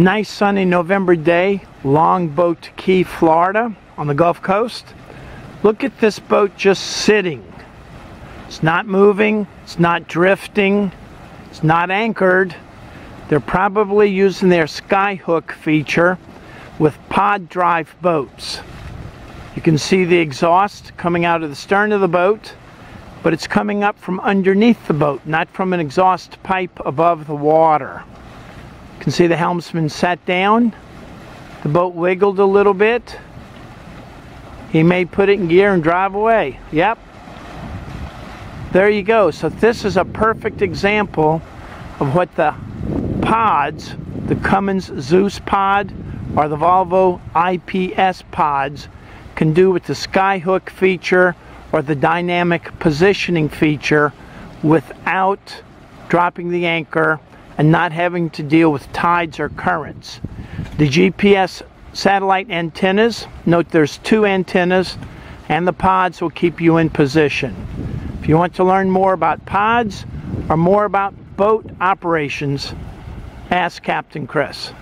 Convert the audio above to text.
Nice sunny November day, Longboat Key, Florida on the Gulf Coast. Look at this boat just sitting. It's not moving, it's not drifting, it's not anchored. They're probably using their skyhook feature with pod drive boats. You can see the exhaust coming out of the stern of the boat, but it's coming up from underneath the boat, not from an exhaust pipe above the water. You can see the helmsman sat down. The boat wiggled a little bit. He may put it in gear and drive away. Yep. There you go. So this is a perfect example of what the pods, the Cummins Zeus pod or the Volvo IPS pods can do with the skyhook feature or the dynamic positioning feature without dropping the anchor and not having to deal with tides or currents. The GPS satellite antennas, note there's two antennas and the pods will keep you in position. If you want to learn more about pods or more about boat operations, ask Captain Chris.